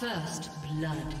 First blood.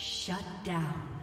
Shut down.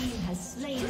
Team has slain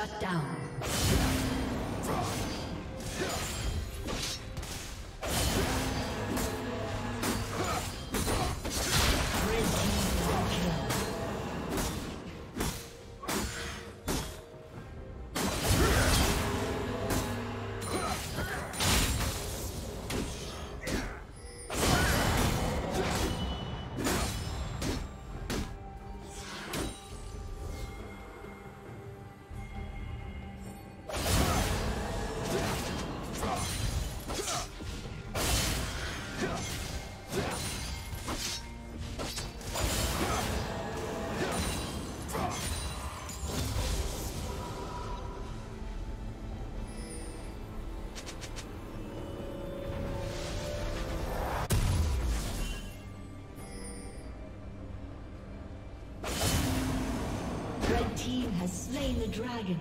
Shut down. Slain the dragon.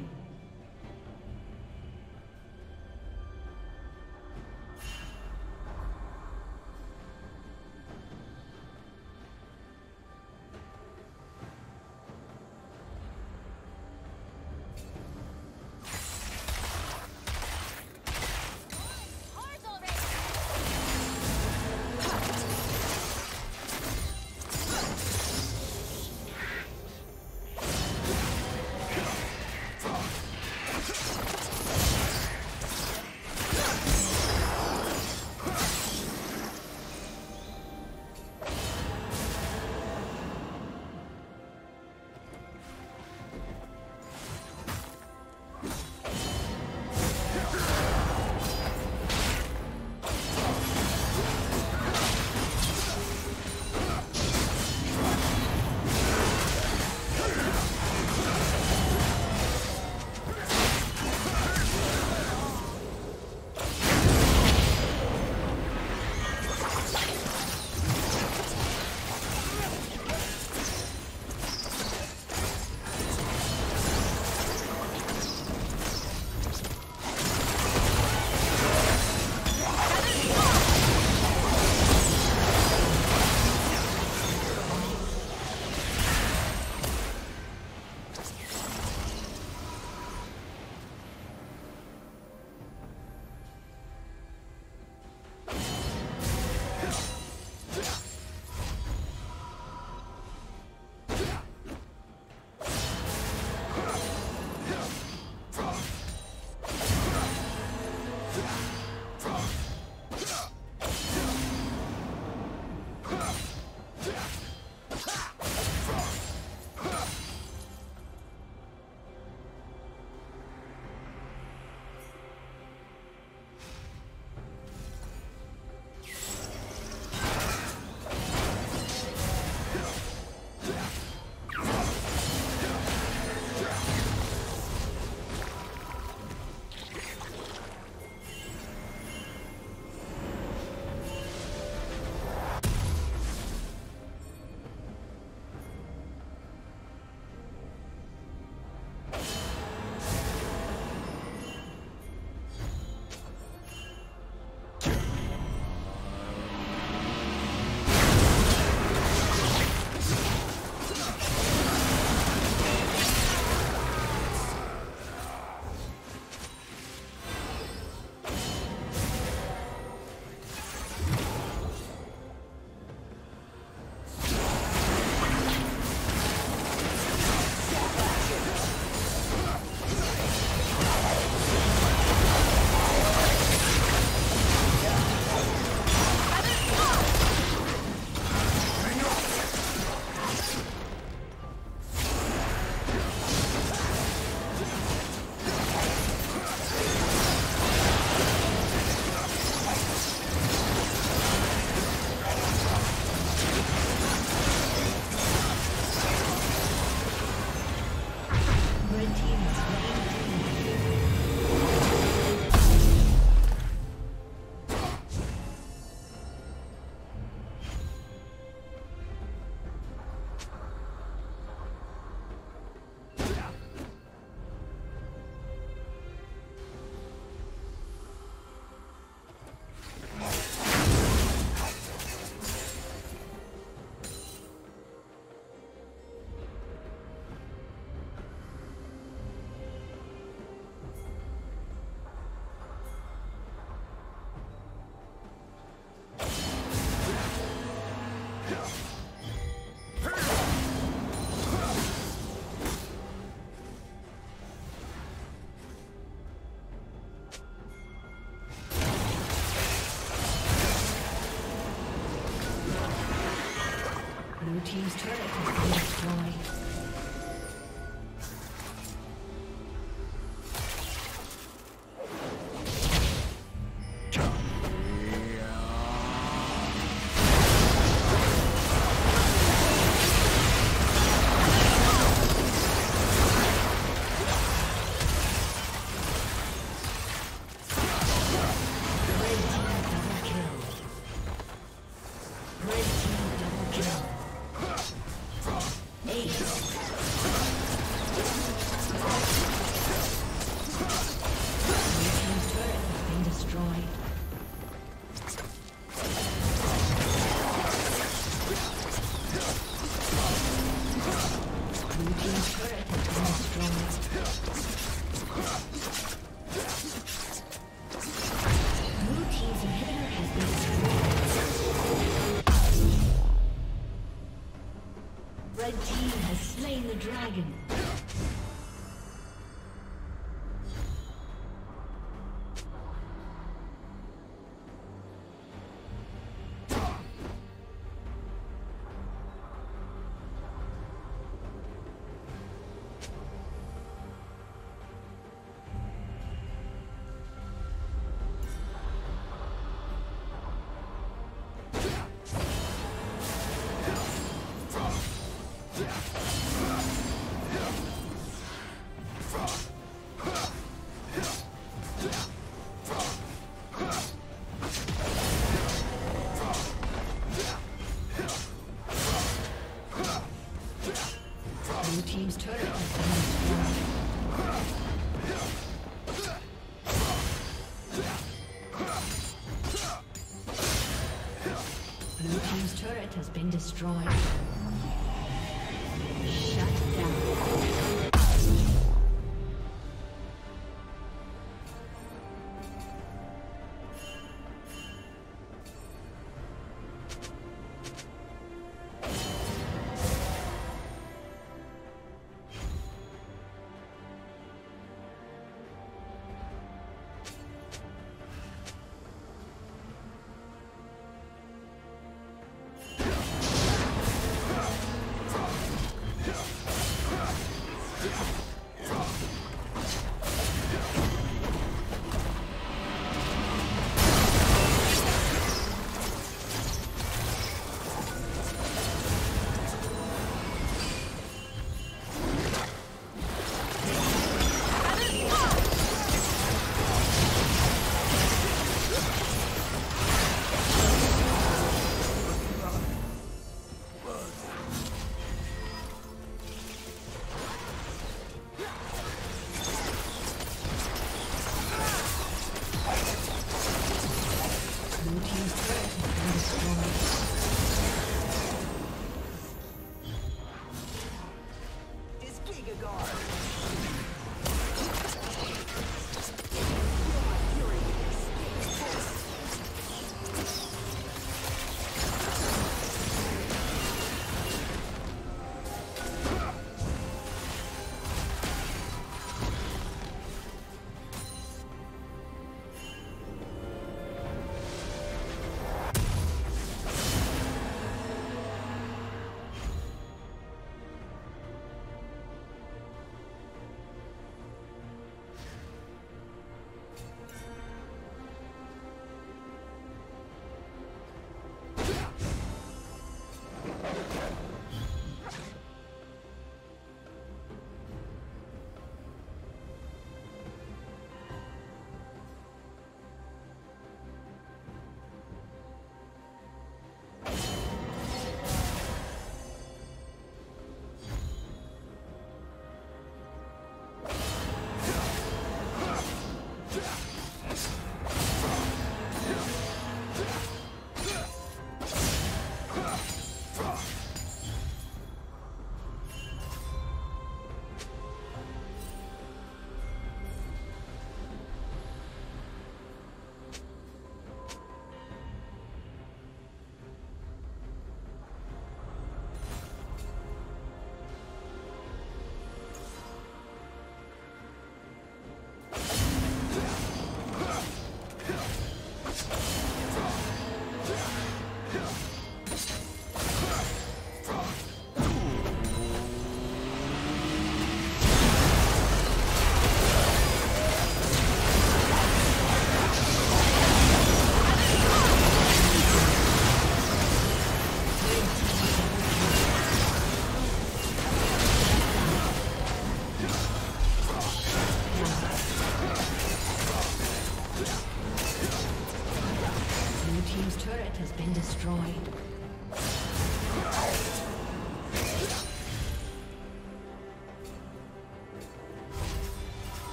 Destroyed.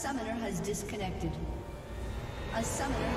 Summoner has disconnected. A summoner.